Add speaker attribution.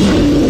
Speaker 1: Yeah.